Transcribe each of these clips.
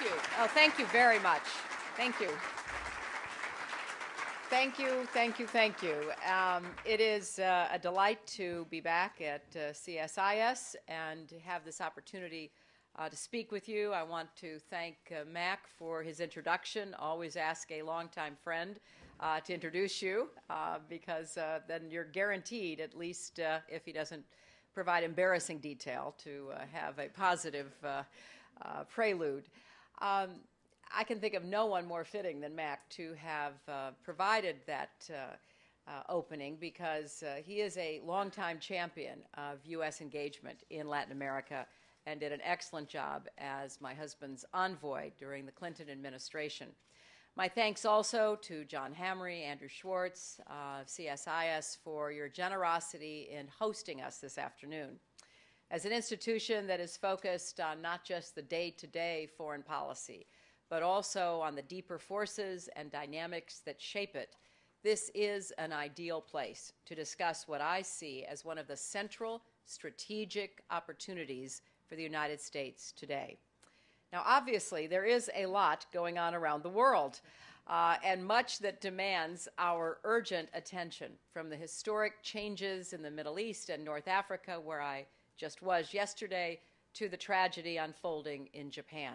you. Oh, thank you very much. Thank you. Thank you, thank you, thank you. Um, it is uh, a delight to be back at uh, CSIS and have this opportunity uh, to speak with you. I want to thank uh, Mac for his introduction. Always ask a longtime friend uh, to introduce you uh, because then you're guaranteed, at least if he doesn't provide embarrassing detail, to have a positive prelude. Um, I can think of no one more fitting than Mac to have uh, provided that uh, uh, opening because uh, he is a longtime champion of U.S. engagement in Latin America and did an excellent job as my husband's envoy during the Clinton administration. My thanks also to John Hamre, Andrew Schwartz of CSIS for your generosity in hosting us this afternoon. As an institution that is focused on not just the day to day foreign policy, but also on the deeper forces and dynamics that shape it, this is an ideal place to discuss what I see as one of the central strategic opportunities for the United States today. Now, obviously, there is a lot going on around the world. Uh, and much that demands our urgent attention from the historic changes in the Middle East and North Africa, where I just was yesterday, to the tragedy unfolding in Japan.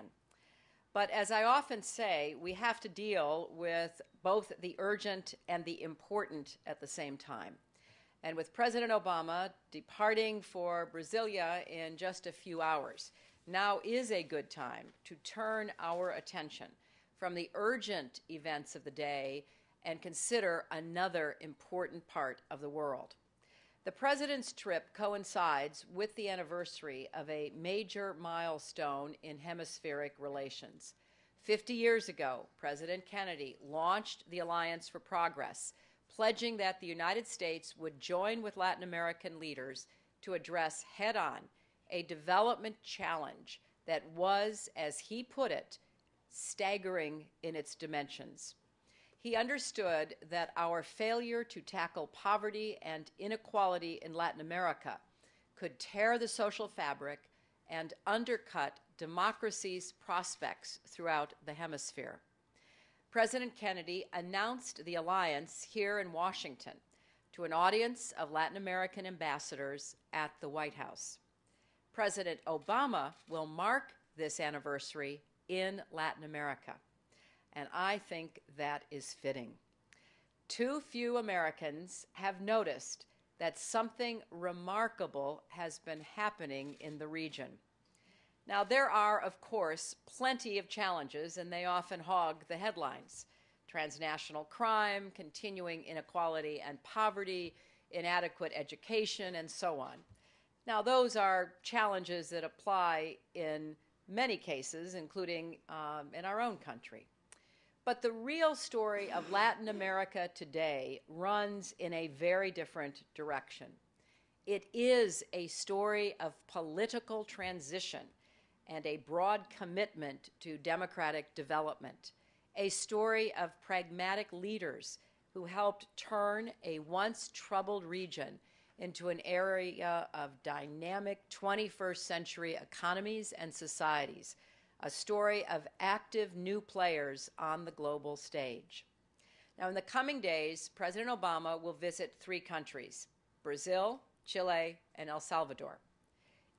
But as I often say, we have to deal with both the urgent and the important at the same time. And with President Obama departing for Brasilia in just a few hours, now is a good time to turn our attention from the urgent events of the day and consider another important part of the world. The President's trip coincides with the anniversary of a major milestone in hemispheric relations. Fifty years ago, President Kennedy launched the Alliance for Progress, pledging that the United States would join with Latin American leaders to address head on a development challenge that was, as he put it, staggering in its dimensions. He understood that our failure to tackle poverty and inequality in Latin America could tear the social fabric and undercut democracy's prospects throughout the hemisphere. President Kennedy announced the alliance here in Washington to an audience of Latin American ambassadors at the White House. President Obama will mark this anniversary in Latin America and I think that is fitting. Too few Americans have noticed that something remarkable has been happening in the region. Now, there are, of course, plenty of challenges, and they often hog the headlines transnational crime, continuing inequality and poverty, inadequate education, and so on. Now, those are challenges that apply in many cases, including um, in our own country. But the real story of Latin America today runs in a very different direction. It is a story of political transition and a broad commitment to democratic development, a story of pragmatic leaders who helped turn a once troubled region into an area of dynamic 21st century economies and societies a story of active new players on the global stage. Now, in the coming days, President Obama will visit three countries Brazil, Chile, and El Salvador.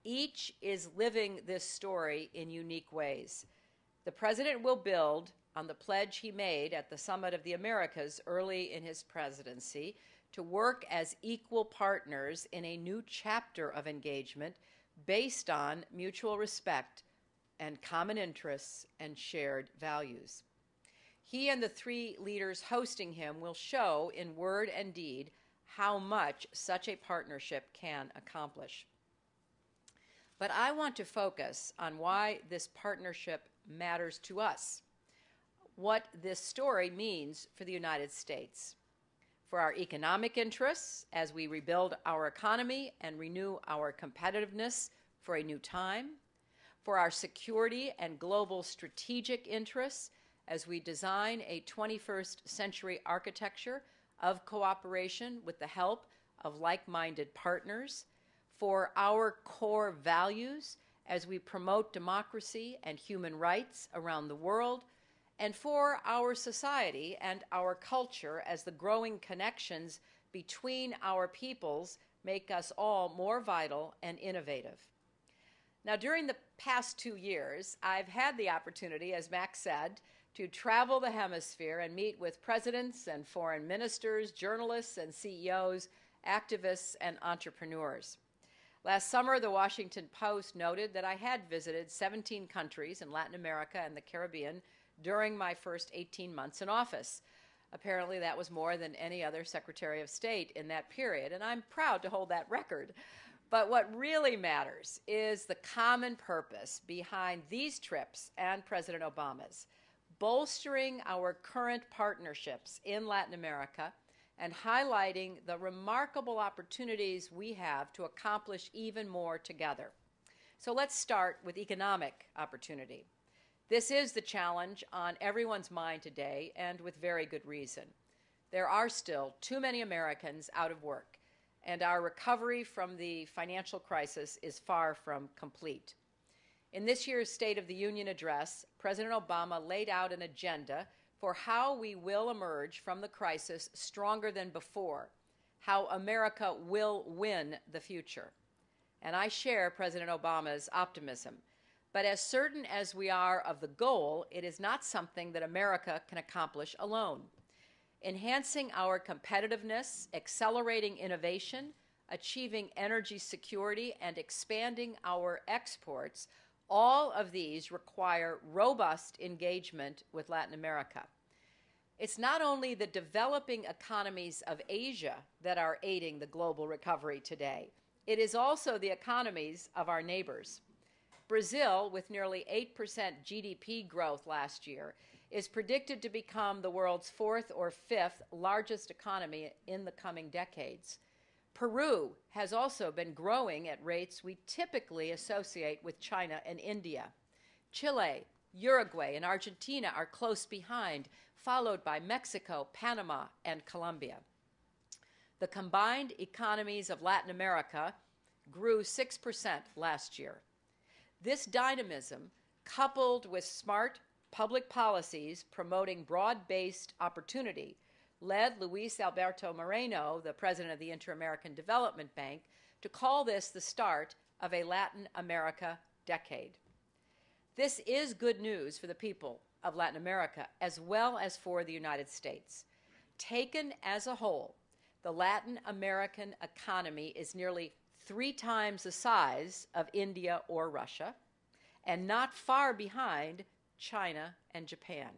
Each is living this story in unique ways. The president will build on the pledge he made at the Summit of the Americas early in his presidency to work as equal partners in a new chapter of engagement based on mutual respect and common interests and shared values. He and the three leaders hosting him will show in word and deed how much such a partnership can accomplish. But I want to focus on why this partnership matters to us, what this story means for the United States, for our economic interests as we rebuild our economy and renew our competitiveness for a new time for our security and global strategic interests as we design a 21st century architecture of cooperation with the help of like minded partners, for our core values as we promote democracy and human rights around the world, and for our society and our culture as the growing connections between our peoples make us all more vital and innovative. Now, during the past two years, I've had the opportunity, as Mac said, to travel the hemisphere and meet with presidents and foreign ministers, journalists and CEOs, activists, and entrepreneurs. Last summer, the Washington Post noted that I had visited 17 countries in Latin America and the Caribbean during my first 18 months in office. Apparently, that was more than any other Secretary of State in that period, and I'm proud to hold that record. But what really matters is the common purpose behind these trips and President Obama's bolstering our current partnerships in Latin America and highlighting the remarkable opportunities we have to accomplish even more together. So let's start with economic opportunity. This is the challenge on everyone's mind today, and with very good reason. There are still too many Americans out of work, and our recovery from the financial crisis is far from complete. In this year's State of the Union address, President Obama laid out an agenda for how we will emerge from the crisis stronger than before, how America will win the future. And I share President Obama's optimism. But as certain as we are of the goal, it is not something that America can accomplish alone. Enhancing our competitiveness, accelerating innovation, achieving energy security, and expanding our exports all of these require robust engagement with Latin America. It's not only the developing economies of Asia that are aiding the global recovery today, it is also the economies of our neighbors. Brazil, with nearly 8% GDP growth last year, is predicted to become the world's fourth or fifth largest economy in the coming decades. Peru has also been growing at rates we typically associate with China and India. Chile, Uruguay, and Argentina are close behind, followed by Mexico, Panama, and Colombia. The combined economies of Latin America grew 6% last year. This dynamism, coupled with smart public policies promoting broad based opportunity, led Luis Alberto Moreno, the president of the Inter American Development Bank, to call this the start of a Latin America decade. This is good news for the people of Latin America as well as for the United States. Taken as a whole, the Latin American economy is nearly three times the size of India or Russia, and not far behind China and Japan.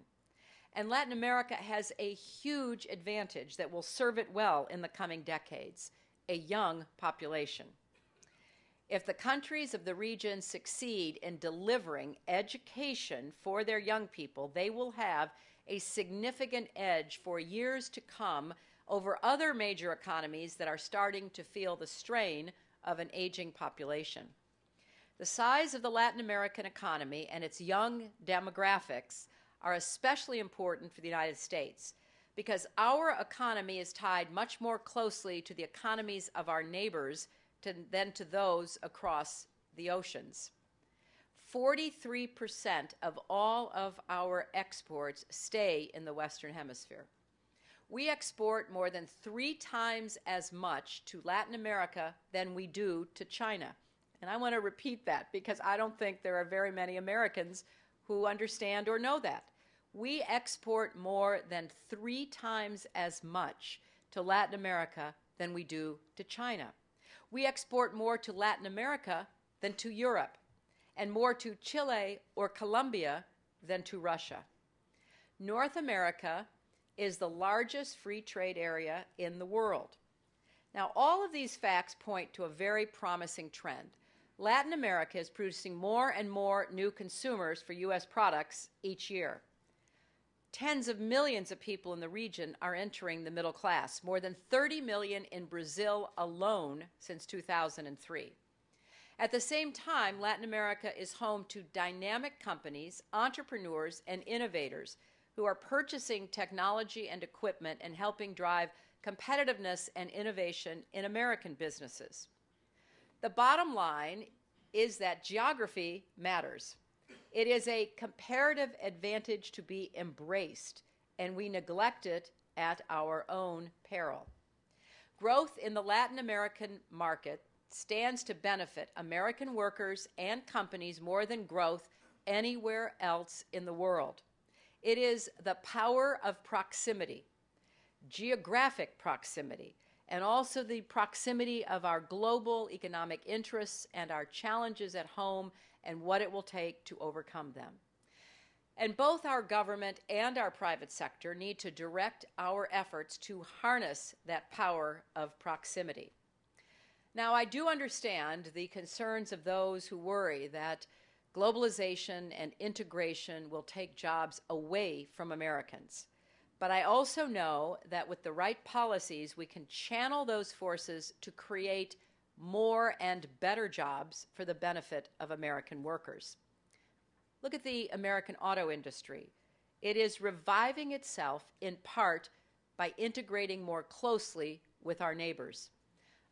And Latin America has a huge advantage that will serve it well in the coming decades a young population. If the countries of the region succeed in delivering education for their young people, they will have a significant edge for years to come over other major economies that are starting to feel the strain of an aging population. The size of the Latin American economy and its young demographics are especially important for the United States because our economy is tied much more closely to the economies of our neighbors to, than to those across the oceans. 43% of all of our exports stay in the Western Hemisphere. We export more than three times as much to Latin America than we do to China. And I want to repeat that because I don't think there are very many Americans who understand or know that. We export more than three times as much to Latin America than we do to China. We export more to Latin America than to Europe, and more to Chile or Colombia than to Russia. North America is the largest free trade area in the world. Now, all of these facts point to a very promising trend. Latin America is producing more and more new consumers for U.S. products each year. Tens of millions of people in the region are entering the middle class, more than 30 million in Brazil alone since 2003. At the same time, Latin America is home to dynamic companies, entrepreneurs, and innovators who are purchasing technology and equipment and helping drive competitiveness and innovation in American businesses. The bottom line is that geography matters. It is a comparative advantage to be embraced, and we neglect it at our own peril. Growth in the Latin American market stands to benefit American workers and companies more than growth anywhere else in the world. It is the power of proximity, geographic proximity, and also the proximity of our global economic interests and our challenges at home and what it will take to overcome them. And both our government and our private sector need to direct our efforts to harness that power of proximity. Now, I do understand the concerns of those who worry that globalization and integration will take jobs away from Americans. But I also know that with the right policies, we can channel those forces to create more and better jobs for the benefit of American workers. Look at the American auto industry. It is reviving itself in part by integrating more closely with our neighbors.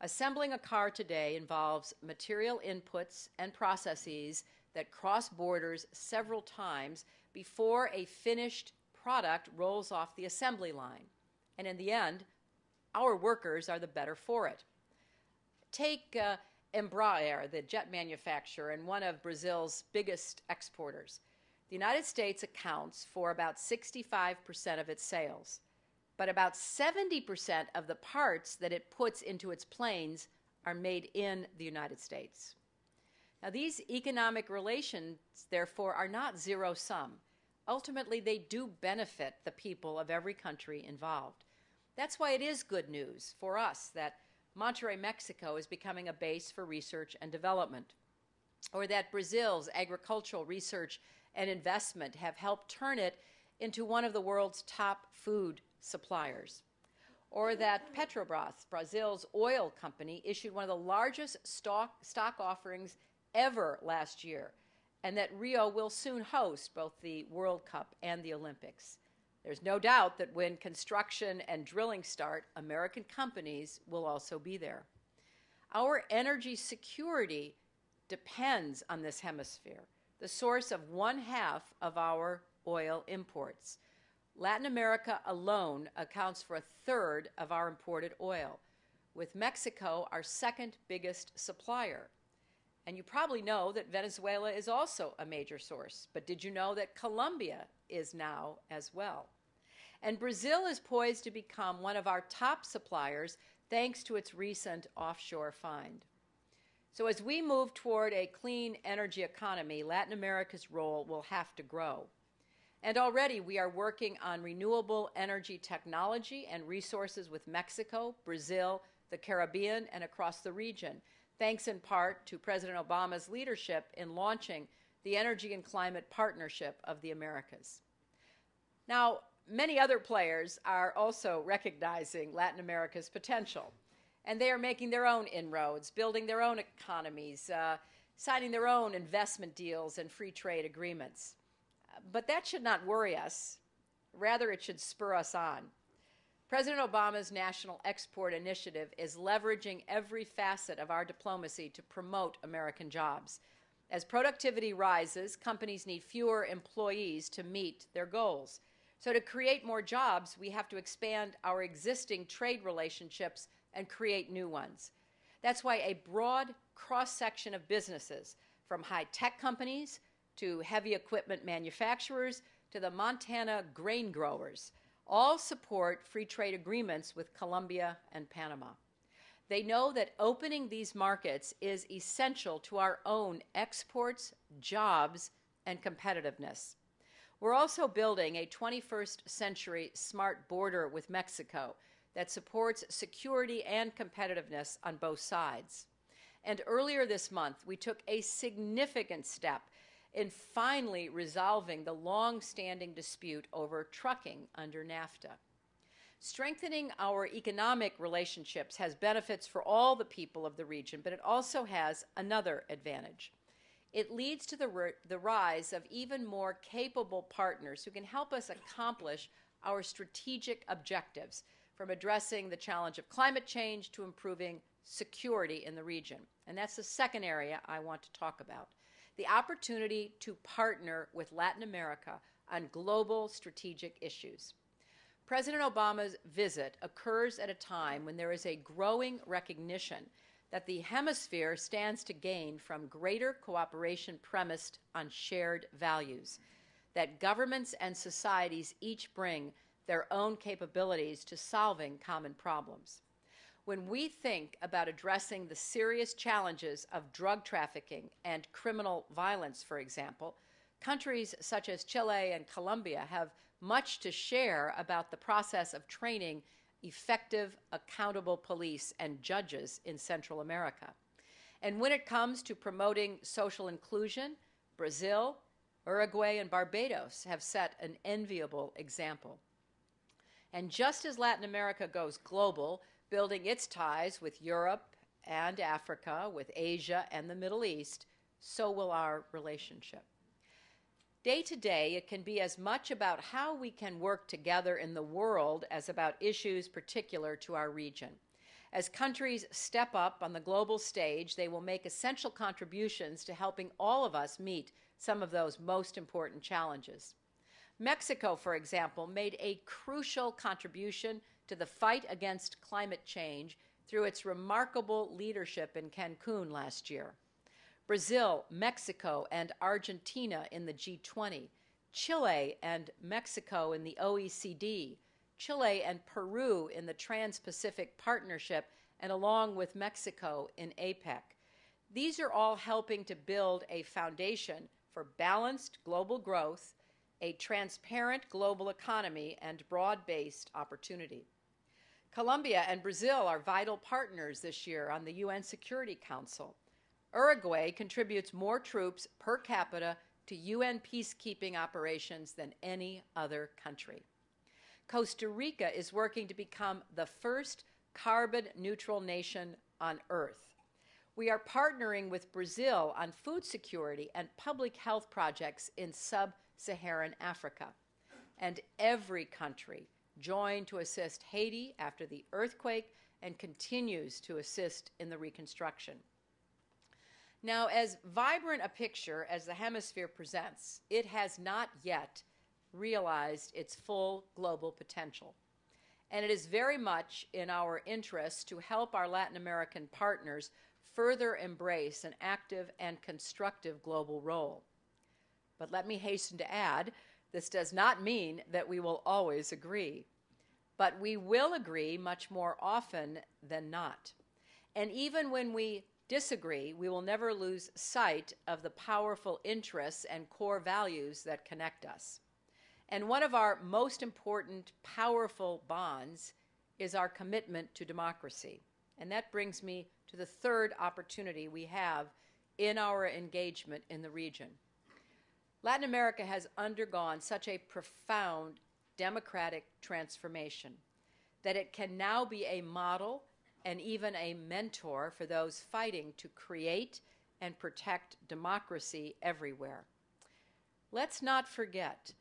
Assembling a car today involves material inputs and processes that cross borders several times before a finished product rolls off the assembly line. And in the end, our workers are the better for it. Take uh, Embraer, the jet manufacturer and one of Brazil's biggest exporters. The United States accounts for about 65% of its sales, but about 70% of the parts that it puts into its planes are made in the United States. Now, these economic relations, therefore, are not zero sum. Ultimately, they do benefit the people of every country involved. That's why it is good news for us that Monterrey, Mexico is becoming a base for research and development, or that Brazil's agricultural research and investment have helped turn it into one of the world's top food suppliers, or that Petrobras, Brazil's oil company, issued one of the largest stock, stock offerings ever last year and that Rio will soon host both the World Cup and the Olympics. There's no doubt that when construction and drilling start, American companies will also be there. Our energy security depends on this hemisphere, the source of one half of our oil imports. Latin America alone accounts for a third of our imported oil, with Mexico our second biggest supplier. And you probably know that Venezuela is also a major source. But did you know that Colombia is now as well? And Brazil is poised to become one of our top suppliers thanks to its recent offshore find. So, as we move toward a clean energy economy, Latin America's role will have to grow. And already we are working on renewable energy technology and resources with Mexico, Brazil, the Caribbean, and across the region thanks in part to President Obama's leadership in launching the Energy and Climate Partnership of the Americas. Now, many other players are also recognizing Latin America's potential, and they are making their own inroads, building their own economies, uh, signing their own investment deals and free trade agreements. But that should not worry us. Rather, it should spur us on. President Obama's National Export Initiative is leveraging every facet of our diplomacy to promote American jobs. As productivity rises, companies need fewer employees to meet their goals. So, to create more jobs, we have to expand our existing trade relationships and create new ones. That's why a broad cross section of businesses, from high tech companies to heavy equipment manufacturers to the Montana grain growers, all support free trade agreements with Colombia and Panama. They know that opening these markets is essential to our own exports, jobs, and competitiveness. We're also building a 21st century smart border with Mexico that supports security and competitiveness on both sides. And earlier this month, we took a significant step in finally resolving the long standing dispute over trucking under NAFTA. Strengthening our economic relationships has benefits for all the people of the region, but it also has another advantage. It leads to the, the rise of even more capable partners who can help us accomplish our strategic objectives, from addressing the challenge of climate change to improving security in the region. And that's the second area I want to talk about the opportunity to partner with Latin America on global strategic issues. President Obama's visit occurs at a time when there is a growing recognition that the hemisphere stands to gain from greater cooperation premised on shared values, that governments and societies each bring their own capabilities to solving common problems. When we think about addressing the serious challenges of drug trafficking and criminal violence, for example, countries such as Chile and Colombia have much to share about the process of training effective, accountable police and judges in Central America. And when it comes to promoting social inclusion, Brazil, Uruguay, and Barbados have set an enviable example. And just as Latin America goes global, building its ties with Europe and Africa, with Asia and the Middle East, so will our relationship. Day to day, it can be as much about how we can work together in the world as about issues particular to our region. As countries step up on the global stage, they will make essential contributions to helping all of us meet some of those most important challenges. Mexico, for example, made a crucial contribution to the fight against climate change through its remarkable leadership in Cancun last year. Brazil, Mexico, and Argentina in the G20, Chile and Mexico in the OECD, Chile and Peru in the Trans Pacific Partnership, and along with Mexico in APEC. These are all helping to build a foundation for balanced global growth, a transparent global economy, and broad based opportunity. Colombia and Brazil are vital partners this year on the UN Security Council. Uruguay contributes more troops per capita to UN peacekeeping operations than any other country. Costa Rica is working to become the first carbon neutral nation on Earth. We are partnering with Brazil on food security and public health projects in sub Saharan Africa. And every country joined to assist Haiti after the earthquake and continues to assist in the reconstruction. Now, as vibrant a picture as the hemisphere presents, it has not yet realized its full global potential. And it is very much in our interest to help our Latin American partners further embrace an active and constructive global role. But let me hasten to add this does not mean that we will always agree, but we will agree much more often than not. And even when we disagree, we will never lose sight of the powerful interests and core values that connect us. And one of our most important, powerful bonds is our commitment to democracy. And that brings me to the third opportunity we have in our engagement in the region. Latin America has undergone such a profound democratic transformation that it can now be a model and even a mentor for those fighting to create and protect democracy everywhere. Let's not forget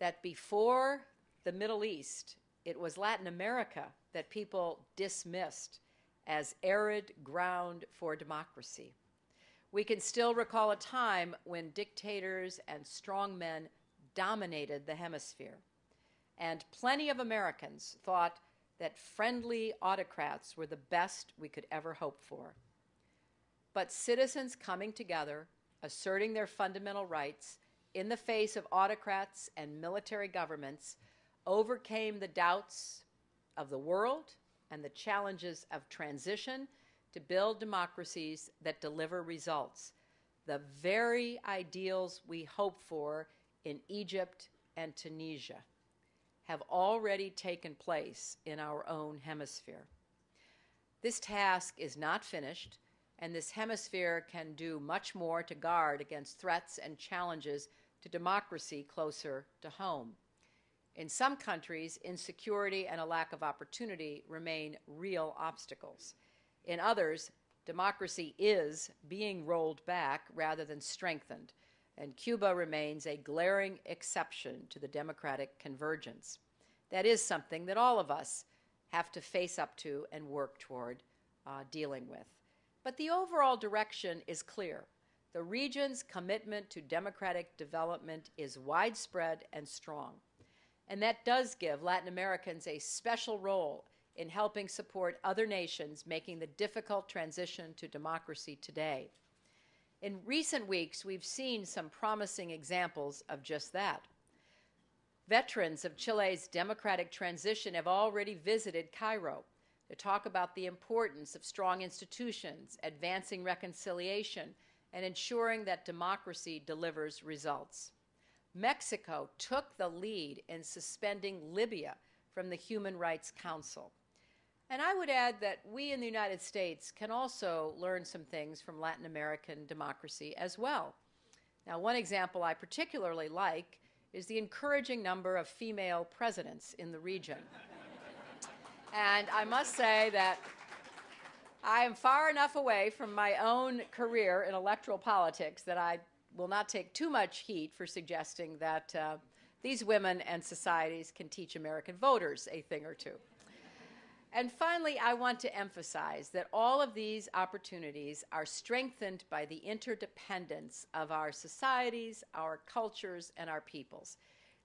that before the Middle East, it was Latin America that people dismissed as arid ground for democracy. We can still recall a time when dictators and strongmen dominated the hemisphere. And plenty of Americans thought that friendly autocrats were the best we could ever hope for. But citizens coming together, asserting their fundamental rights in the face of autocrats and military governments, overcame the doubts of the world and the challenges of transition to build democracies that deliver results, the very ideals we hope for in Egypt and Tunisia have already taken place in our own hemisphere. This task is not finished, and this hemisphere can do much more to guard against threats and challenges to democracy closer to home. In some countries, insecurity and a lack of opportunity remain real obstacles. In others, democracy is being rolled back rather than strengthened, and Cuba remains a glaring exception to the democratic convergence. That is something that all of us have to face up to and work toward uh, dealing with. But the overall direction is clear. The region's commitment to democratic development is widespread and strong. And that does give Latin Americans a special role in helping support other nations making the difficult transition to democracy today. In recent weeks, we've seen some promising examples of just that. Veterans of Chile's democratic transition have already visited Cairo to talk about the importance of strong institutions, advancing reconciliation, and ensuring that democracy delivers results. Mexico took the lead in suspending Libya from the Human Rights Council. And I would add that we in the United States can also learn some things from Latin American democracy as well. Now, one example I particularly like is the encouraging number of female presidents in the region. and I must say that I am far enough away from my own career in electoral politics that I will not take too much heat for suggesting that uh, these women and societies can teach American voters a thing or two. And finally, I want to emphasize that all of these opportunities are strengthened by the interdependence of our societies, our cultures, and our peoples.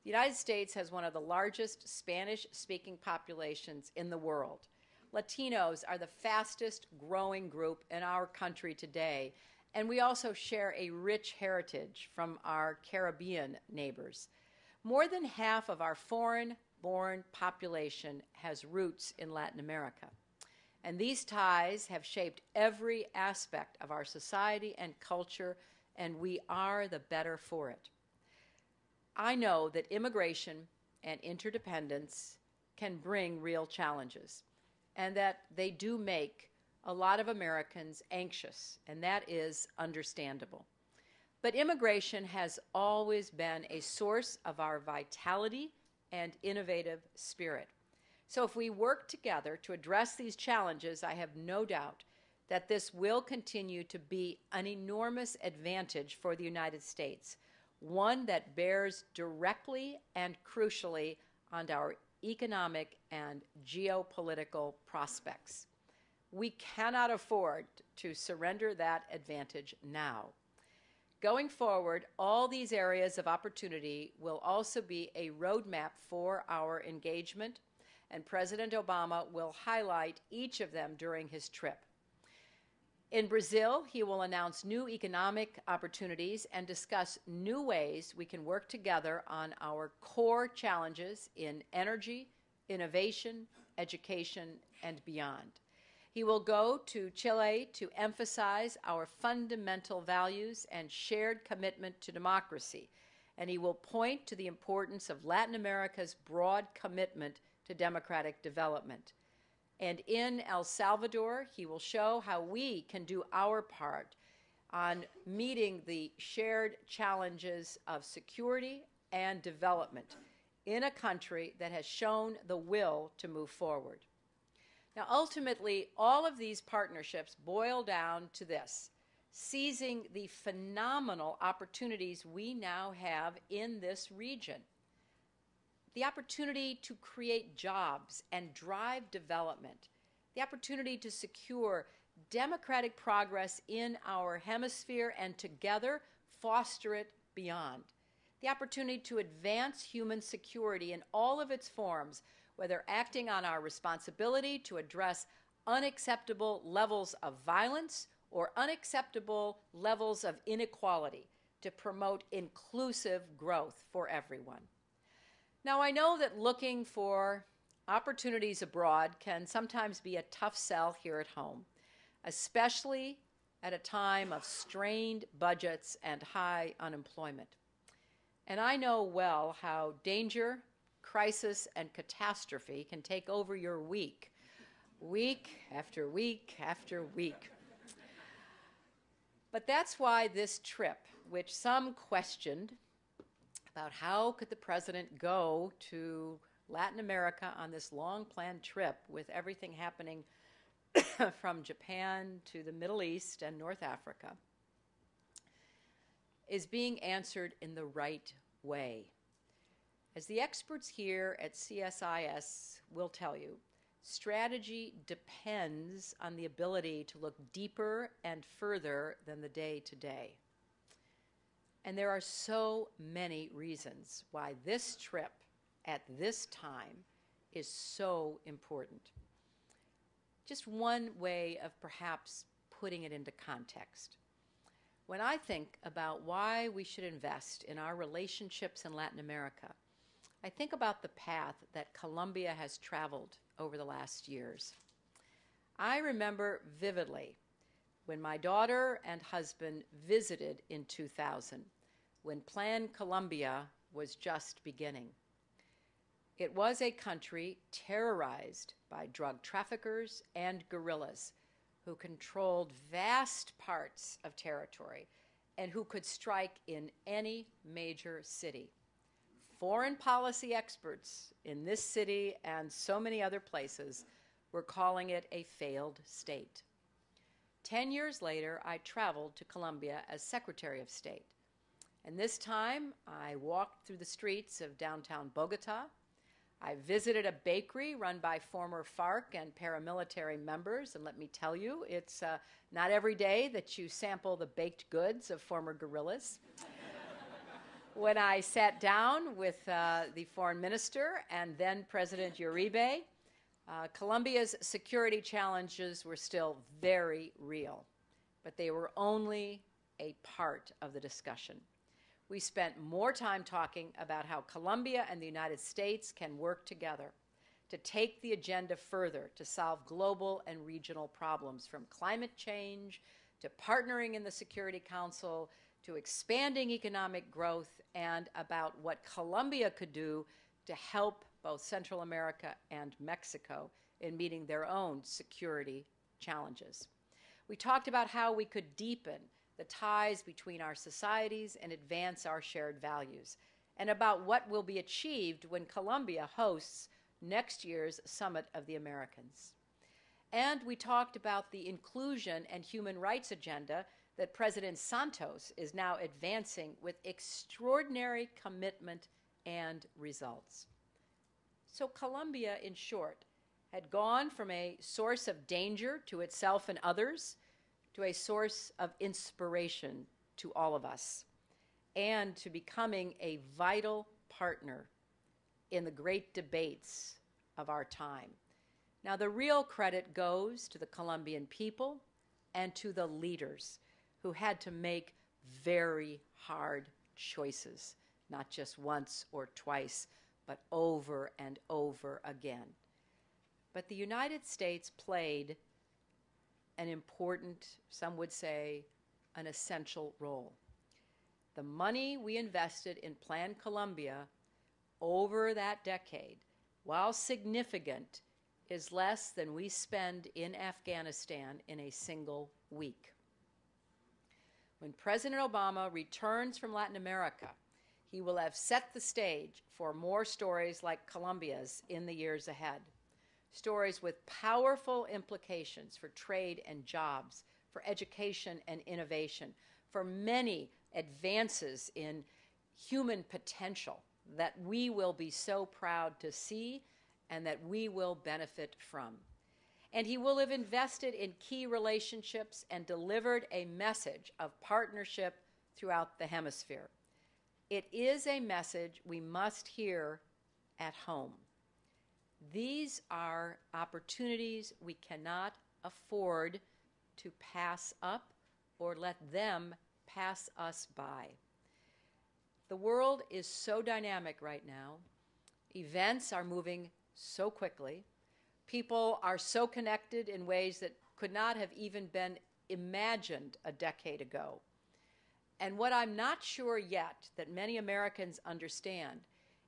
The United States has one of the largest Spanish speaking populations in the world. Latinos are the fastest growing group in our country today, and we also share a rich heritage from our Caribbean neighbors. More than half of our foreign born population has roots in Latin America. And these ties have shaped every aspect of our society and culture, and we are the better for it. I know that immigration and interdependence can bring real challenges, and that they do make a lot of Americans anxious, and that is understandable. But immigration has always been a source of our vitality and innovative spirit. So, if we work together to address these challenges, I have no doubt that this will continue to be an enormous advantage for the United States, one that bears directly and crucially on our economic and geopolitical prospects. We cannot afford to surrender that advantage now. Going forward, all these areas of opportunity will also be a roadmap for our engagement, and President Obama will highlight each of them during his trip. In Brazil, he will announce new economic opportunities and discuss new ways we can work together on our core challenges in energy, innovation, education, and beyond. He will go to Chile to emphasize our fundamental values and shared commitment to democracy, and he will point to the importance of Latin America's broad commitment to democratic development. And in El Salvador, he will show how we can do our part on meeting the shared challenges of security and development in a country that has shown the will to move forward. Now, ultimately, all of these partnerships boil down to this seizing the phenomenal opportunities we now have in this region. The opportunity to create jobs and drive development, the opportunity to secure democratic progress in our hemisphere and together foster it beyond. The opportunity to advance human security in all of its forms whether acting on our responsibility to address unacceptable levels of violence or unacceptable levels of inequality to promote inclusive growth for everyone. Now, I know that looking for opportunities abroad can sometimes be a tough sell here at home, especially at a time of strained budgets and high unemployment. And I know well how danger crisis and catastrophe can take over your week, week after week after week. But that's why this trip, which some questioned about how could the president go to Latin America on this long planned trip with everything happening from Japan to the Middle East and North Africa, is being answered in the right way. As the experts here at CSIS will tell you, strategy depends on the ability to look deeper and further than the day to day. And there are so many reasons why this trip at this time is so important. Just one way of perhaps putting it into context. When I think about why we should invest in our relationships in Latin America, I think about the path that Colombia has traveled over the last years. I remember vividly when my daughter and husband visited in 2000, when Plan Colombia was just beginning. It was a country terrorized by drug traffickers and guerrillas who controlled vast parts of territory and who could strike in any major city. Foreign policy experts in this city and so many other places were calling it a failed state. Ten years later, I traveled to Colombia as Secretary of State. And this time, I walked through the streets of downtown Bogota I visited a bakery run by former FARC and paramilitary members, and let me tell you, it's uh, not every day that you sample the baked goods of former guerrillas. When I sat down with uh, the foreign minister and then President Uribe, uh, Colombia's security challenges were still very real, but they were only a part of the discussion. We spent more time talking about how Colombia and the United States can work together to take the agenda further to solve global and regional problems from climate change to partnering in the Security Council to expanding economic growth and about what Colombia could do to help both Central America and Mexico in meeting their own security challenges. We talked about how we could deepen the ties between our societies and advance our shared values, and about what will be achieved when Colombia hosts next year's Summit of the Americans. And we talked about the inclusion and human rights agenda that President Santos is now advancing with extraordinary commitment and results. So, Colombia, in short, had gone from a source of danger to itself and others to a source of inspiration to all of us and to becoming a vital partner in the great debates of our time. Now, the real credit goes to the Colombian people and to the leaders who had to make very hard choices, not just once or twice, but over and over again. But the United States played an important, some would say, an essential role. The money we invested in Plan Colombia over that decade, while significant, is less than we spend in Afghanistan in a single week. When President Obama returns from Latin America, he will have set the stage for more stories like Colombia's in the years ahead stories with powerful implications for trade and jobs, for education and innovation, for many advances in human potential that we will be so proud to see and that we will benefit from. And he will have invested in key relationships and delivered a message of partnership throughout the hemisphere. It is a message we must hear at home. These are opportunities we cannot afford to pass up or let them pass us by. The world is so dynamic right now. Events are moving so quickly. People are so connected in ways that could not have even been imagined a decade ago. And what I'm not sure yet that many Americans understand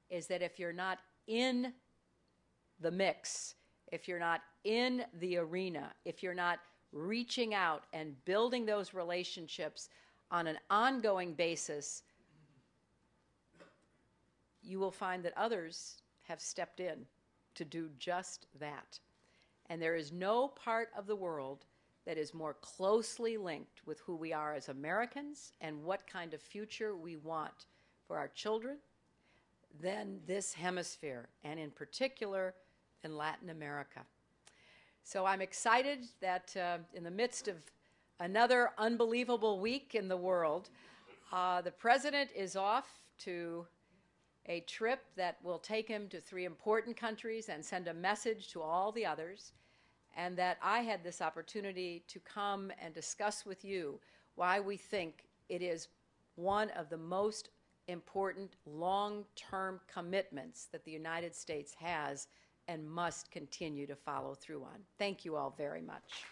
is that if you're not in the mix, if you're not in the arena, if you're not reaching out and building those relationships on an ongoing basis, you will find that others have stepped in to do just that. And there is no part of the world that is more closely linked with who we are as Americans and what kind of future we want for our children than this hemisphere, and in particular, in Latin America. So I'm excited that uh, in the midst of another unbelievable week in the world, uh, the president is off to a trip that will take him to three important countries and send a message to all the others, and that I had this opportunity to come and discuss with you why we think it is one of the most important long term commitments that the United States has and must continue to follow through on. Thank you all very much.